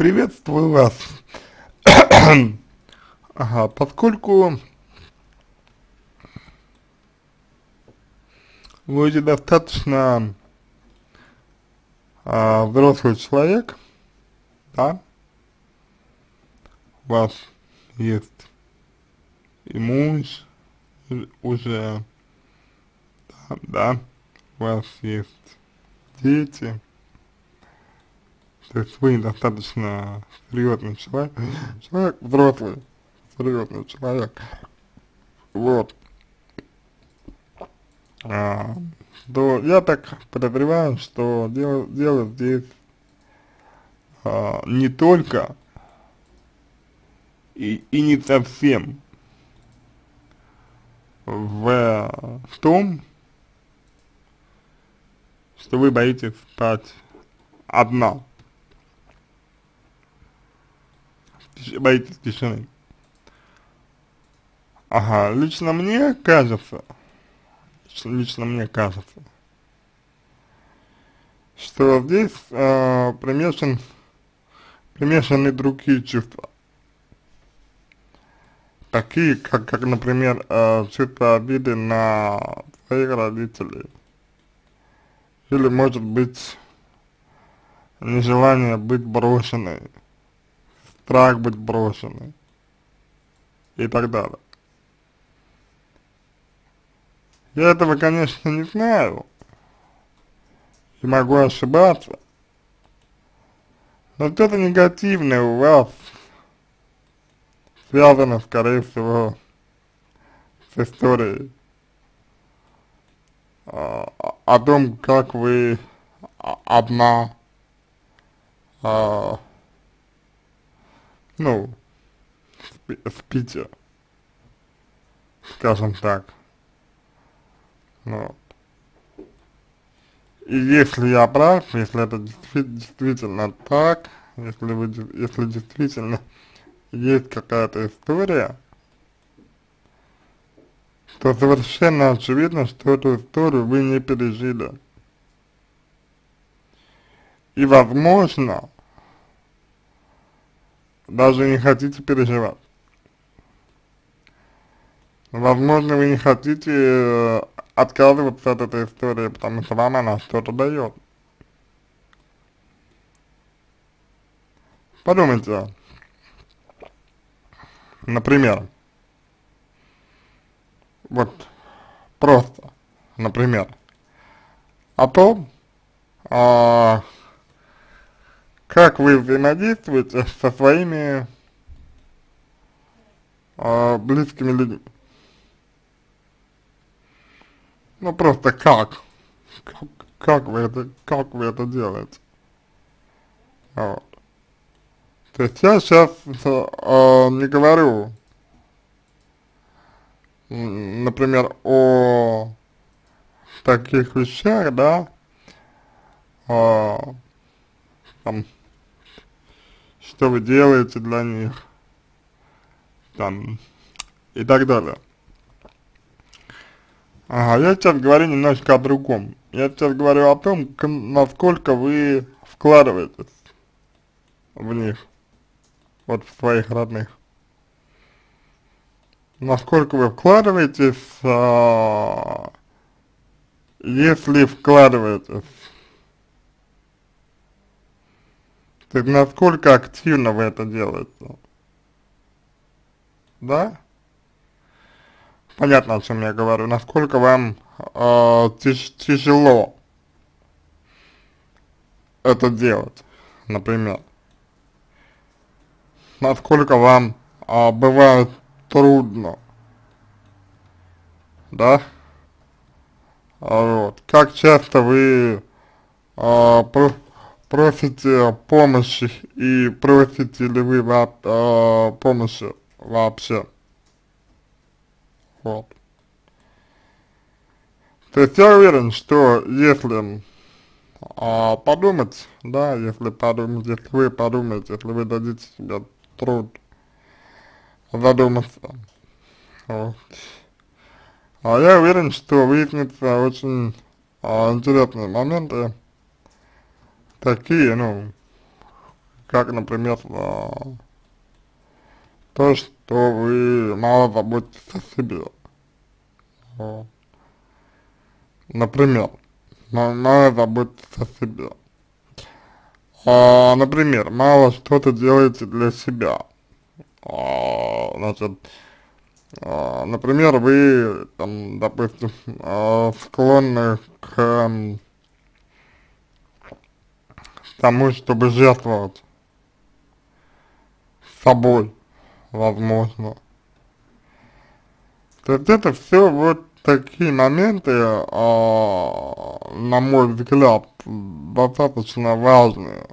Приветствую вас. ага, поскольку вы уже достаточно а, взрослый человек, да, у вас есть и муж уже, да, да, у вас есть дети, то есть вы достаточно серьезный человек, человек взрослый, серьезный человек, вот, а, то я так подозреваю, что дело, дело здесь а, не только и, и не совсем в, в том, что вы боитесь спать одна. Боитесь тишины. Ага, лично мне кажется, лично мне кажется, что здесь э, примешан, примешаны другие чувства. Такие, как, как например, э, чувство обиды на своих родителей. Или, может быть, нежелание быть брошенной страх быть брошенной. И так далее. Я этого, конечно, не знаю. И могу ошибаться, но что-то негативное у вас связано, скорее всего, с историей. А, о том, как вы одна а, ну, спите, скажем так. Вот. И если я прав, если это действительно так, если вы, если действительно есть какая-то история, то совершенно очевидно, что эту историю вы не пережили. И возможно, даже не хотите переживать. Возможно, вы не хотите э, отказываться от этой истории, потому что вам она что-то дает. Подумайте, например, вот просто, например, о том, а, как вы взаимодействуете со своими э, близкими людьми. Ну просто как? Как, как вы это, как вы это делаете? Вот. То есть я сейчас э, не говорю, например, о таких вещах, да, э, там, что вы делаете для них, там, и так далее. Ага, я сейчас говорю немножко о другом. Я сейчас говорю о том, насколько вы вкладываетесь в них, вот в своих родных. Насколько вы вкладываетесь, а, если вкладываетесь То есть насколько активно вы это делаете? Да? Понятно, о чем я говорю. Насколько вам э, тяж тяжело это делать, например. Насколько вам э, бывает трудно. Да? Вот. Как часто вы э, просите помощи и просите ли вы э, помощи вообще. Вот. То есть я уверен, что если э, подумать, да, если подумать, если вы подумаете, если вы дадите себе труд задуматься, вот. А я уверен, что выяснится очень а, интересные моменты, такие, ну, как, например, э, то, что вы мало заботитесь о себе. Вот. Например, мало заботитесь о себе. А, например, мало что-то делаете для себя. А, значит, а, например, вы, там, допустим, а, склонны к тому, чтобы жертвовать собой, возможно. То есть это все вот такие моменты, а, на мой взгляд, достаточно важные,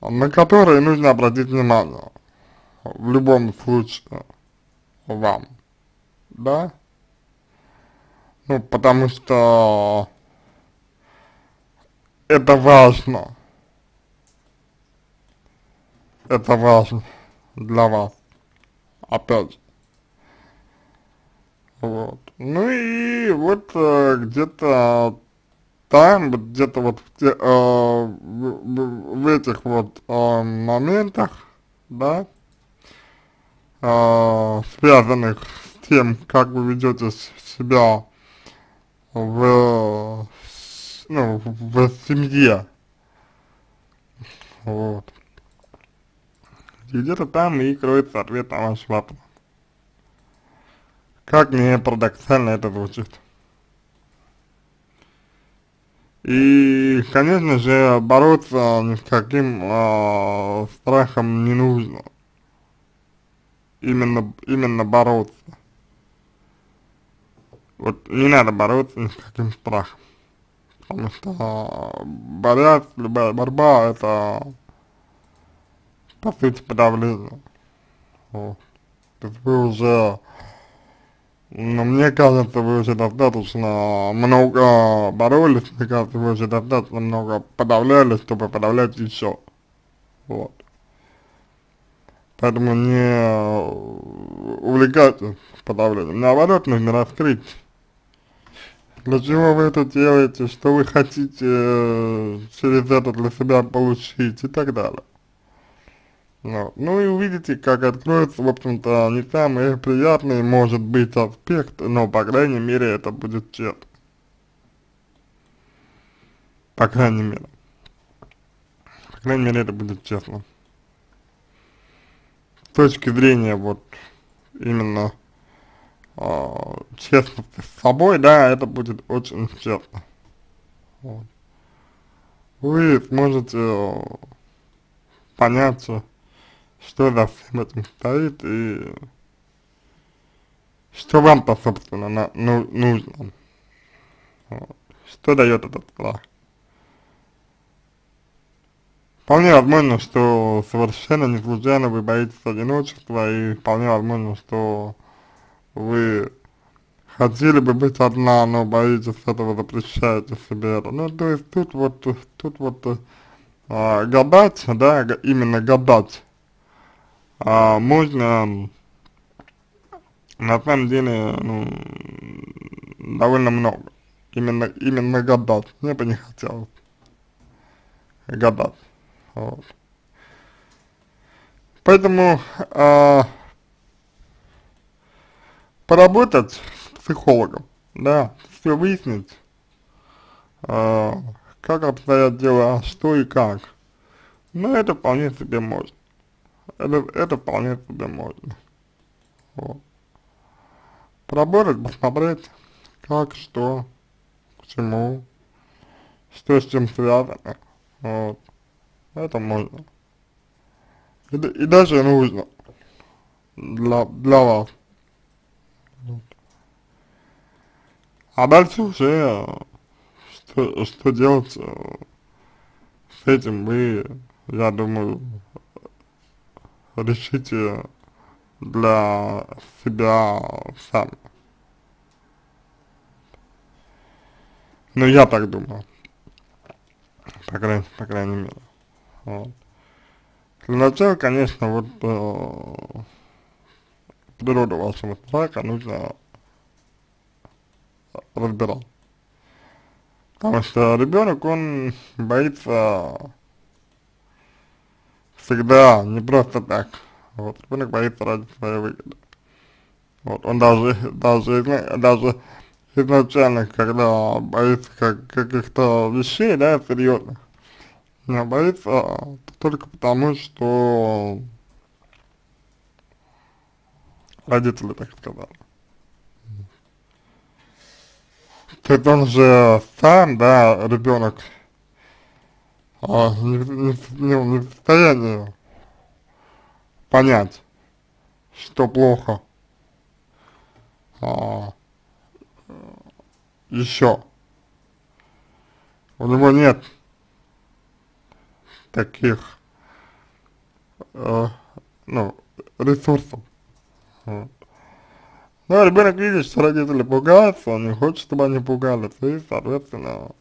на которые нужно обратить внимание в любом случае вам, да? Ну, потому что это важно. Это важно для вас. Опять. Вот. Ну и вот э, где-то там, где-то вот в, э, в, в этих вот э, моментах, да, э, связанных с тем, как вы ведете себя в, ну, в семье, вот. Где-то там и кроется ответ на ваш вопрос. Как мне парадоксально это звучит. И, конечно же, бороться ни с каким э, страхом не нужно. Именно, именно бороться. Вот не надо бороться ни с каким страхом. Потому что борясь, любая борьба это по сути подавление. Вот. То есть вы уже но мне кажется, вы уже достаточно много боролись, мне кажется, вы уже достаточно много подавляли, чтобы подавлять еще. Вот. Поэтому не увлекайтесь подавлением. Наоборот, нужно раскрыть. Для чего вы это делаете, что вы хотите через это для себя получить и так далее. Вот. Ну и увидите, как откроется, в общем-то, не самый приятный, может быть, аспект, но, по крайней мере, это будет честно. По крайней мере. По крайней мере, это будет честно. С точки зрения, вот, именно э, честности с собой, да, это будет очень честно. Вот. Вы сможете э, понять, что за всем этим стоит и что вам-то, собственно, на, ну, нужно. Вот. Что дает этот страх. Вполне возможно, что совершенно не случайно вы боитесь одиночества, и вполне возможно, что вы хотели бы быть одна, но боитесь этого, запрещаете себе это. Ну, то есть тут вот, тут вот а, гадать, да, именно гадать, а, можно на самом деле, ну, довольно много. Именно, именно гадать. Мне бы не хотелось гадать. Вот. Поэтому а, поработать с психологом, да, все выяснить, а, как обстоят дела, что и как. Ну, это вполне себе можно это, это вполне себе можно. Вот. Поработать, посмотреть, как, что, к чему, что с чем связано. Вот. Это можно. И, и даже нужно для, для вас. А дальше уже, что, что делать э, с этим вы, я думаю, решите для себя сами. Ну, я так думаю. По крайней, по крайней мере. Вот. Для начала, конечно, вот э, природу вашего страха нужно разбирать. Потому что ребенок, он боится всегда не просто так. Вот, ребенок боится ради своей выгоды. Вот, он даже, даже, даже изначально, когда боится как, каких-то вещей, да, серьезных, не боится только потому, что родители так сказали. То есть же сам, да, ребенок, а, не, не, не, не в состоянии понять, что плохо а, еще. У него нет таких, э, ну, ресурсов. Вот. Ну, ребенок видит, что родители пугаются, он не хочет, чтобы они пугались, и, соответственно,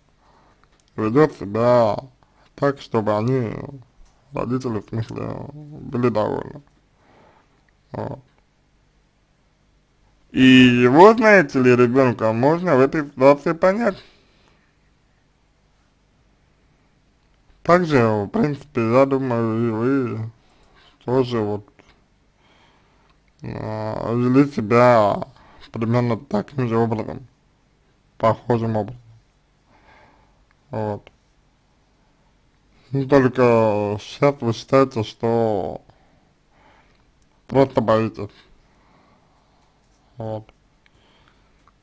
ведет себя так, чтобы они, родители, в смысле, были довольны. Вот. И его, знаете ли, ребенка можно в этой ситуации понять. Также, в принципе, я думаю, и вы тоже вот э, вели себя примерно таким же образом, похожим образом. Вот. Только сейчас вы считаете, что просто боитесь. Вот.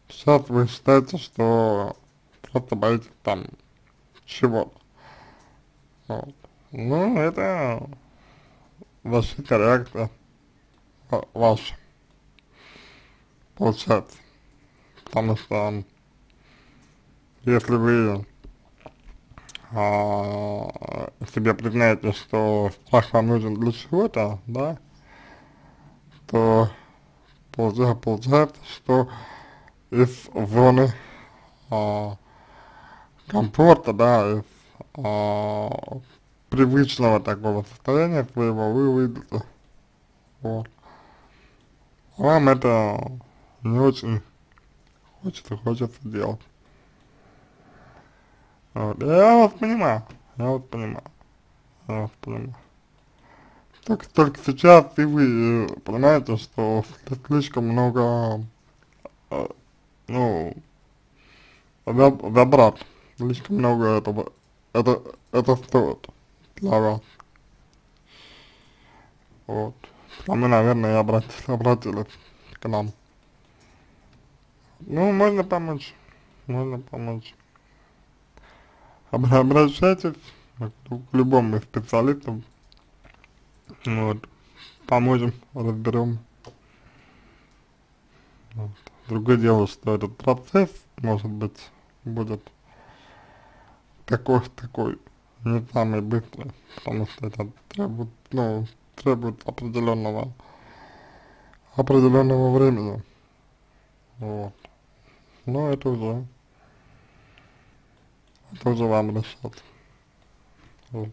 Сейчас вы считаете, что просто боитесь там чего-то. Вот. Ну, это защита реакция ваша. Получается. Потому что если вы а, себе признаете, что страх вам нужен для чего-то, да, то получается, получается что из зоны а, комфорта, да, из а, привычного такого состояния своего вы выйдете. Вот. Вам это не очень хочется, хочется делать. Вот. Я вас понимаю, я вас понимаю, я вас понимаю. Так, только сейчас и вы э, понимаете, что слишком много, э, ну, забрать, слишком много этого, это, это стоит для вас. Вот. А мы, наверное, и обратились, обратились к нам. Ну, можно помочь, можно помочь. Обращайтесь к любому специалисту, вот. Поможем, разберем. Вот. Другое дело, что этот процесс, может быть, будет такой, такой, не самый быстрый, потому что это требует, ну, требует определенного, определенного времени. Вот. Но это уже, это уже вам решать. Вот.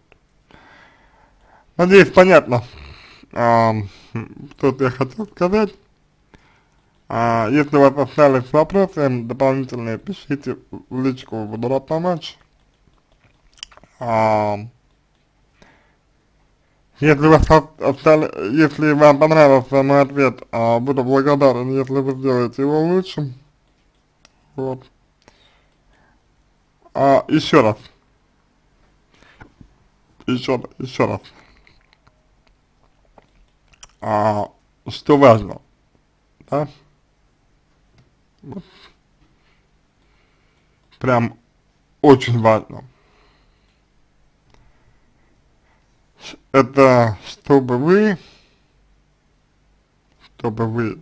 Надеюсь, понятно, а, что я хотел сказать. А, если у вас остались вопросы дополнительные, пишите в личку, буду рад помочь. А, если, вас остали, если вам понравился мой ответ, а, буду благодарен, если вы сделаете его лучшим. Вот. А, еще раз. Еще, еще раз а, что важно, да, вот. прям очень важно, это чтобы вы, чтобы вы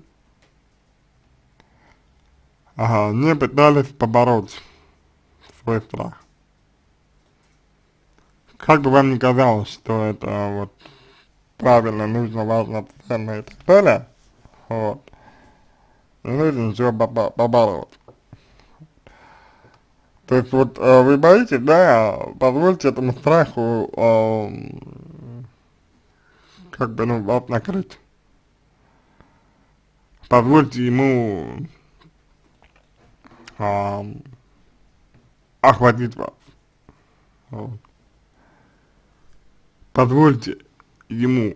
ага, не пытались побороть свой страх. Как бы вам ни казалось, что это вот правильно, нужно, важно, ценно и так далее, вот, нужно ничего побаловать. То есть вот э, вы боитесь, да, позвольте этому страху, э, как бы, ну, вас накрыть. Позвольте ему э, охватить вас. Вот. Позвольте ему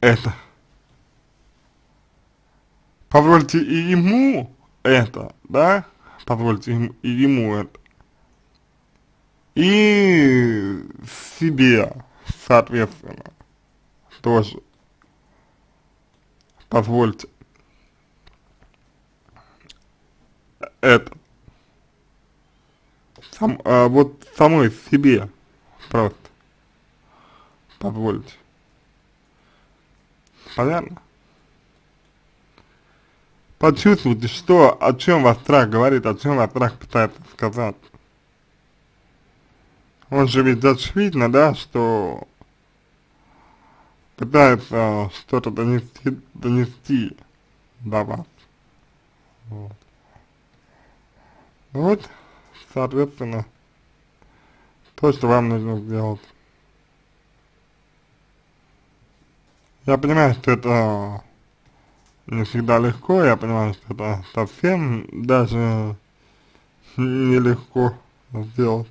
это. Позвольте и ему это, да, позвольте ему, и ему это. И себе, соответственно, тоже позвольте это. Сам, а, вот самой себе просто позвольте. Понятно? Почувствуйте, что, о чем вас страх говорит, о чем вас страх пытается сказать. Он же ведь очевидно, да, что пытается что-то донести, донести до вас. Вот. Вот, соответственно, то, что вам нужно сделать. Я понимаю, что это не всегда легко, я понимаю, что это совсем даже нелегко сделать.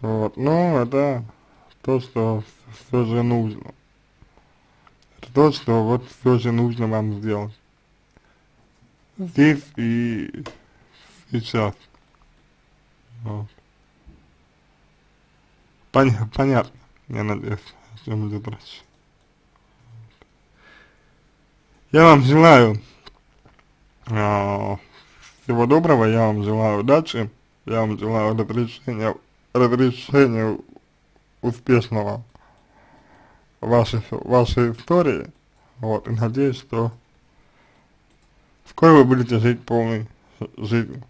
Вот, но это то, что все же нужно. То, что вот все же нужно вам сделать. Здесь и сейчас. Вот. Пон понятно, я надеюсь, о чем идет речь. Я вам желаю э, всего доброго, я вам желаю удачи, я вам желаю разрешения, разрешения успешного вашей, вашей истории, вот, и надеюсь, что скоро вы будете жить полной жизнью.